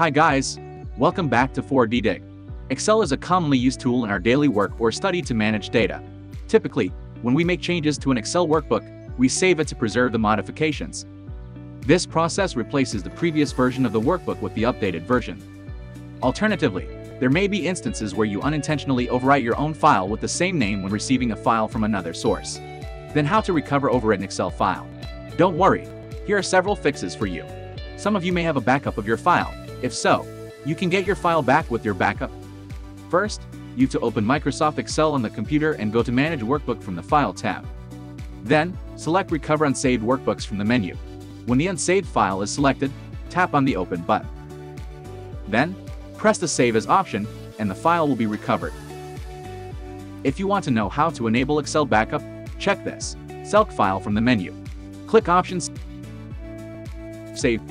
Hi guys, welcome back to 4DDig. Excel is a commonly used tool in our daily work or study to manage data. Typically, when we make changes to an Excel workbook, we save it to preserve the modifications. This process replaces the previous version of the workbook with the updated version. Alternatively, there may be instances where you unintentionally overwrite your own file with the same name when receiving a file from another source. Then how to recover overwritten Excel file. Don't worry, here are several fixes for you. Some of you may have a backup of your file. If so, you can get your file back with your backup. First, you have to open Microsoft Excel on the computer and go to Manage Workbook from the File tab. Then, select Recover Unsaved Workbooks from the menu. When the unsaved file is selected, tap on the Open button. Then, press the Save As option, and the file will be recovered. If you want to know how to enable Excel Backup, check this Select File from the menu. Click Options Save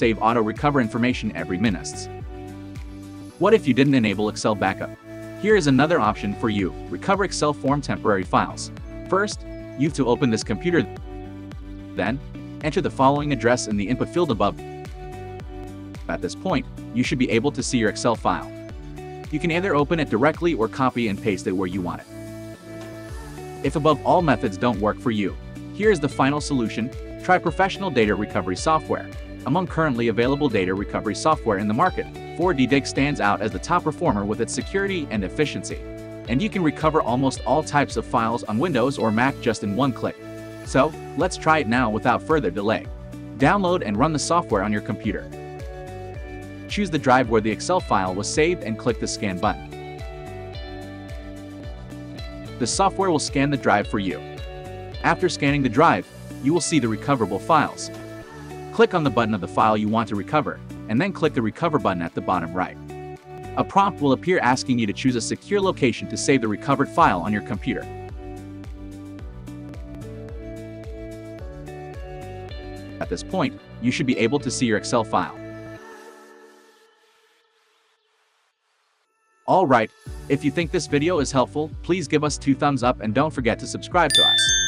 Save Auto Recover information every minutes. What if you didn't enable Excel Backup? Here is another option for you, Recover Excel Form Temporary Files. First, you have to open this computer. Then, enter the following address in the input field above. At this point, you should be able to see your Excel file. You can either open it directly or copy and paste it where you want it. If above all methods don't work for you, here is the final solution, try professional data recovery software. Among currently available data recovery software in the market, 4DDig stands out as the top performer with its security and efficiency. And you can recover almost all types of files on Windows or Mac just in one click. So, let's try it now without further delay. Download and run the software on your computer. Choose the drive where the Excel file was saved and click the Scan button. The software will scan the drive for you. After scanning the drive, you will see the recoverable files. Click on the button of the file you want to recover, and then click the Recover button at the bottom right. A prompt will appear asking you to choose a secure location to save the recovered file on your computer. At this point, you should be able to see your Excel file. Alright, if you think this video is helpful, please give us two thumbs up and don't forget to subscribe to us.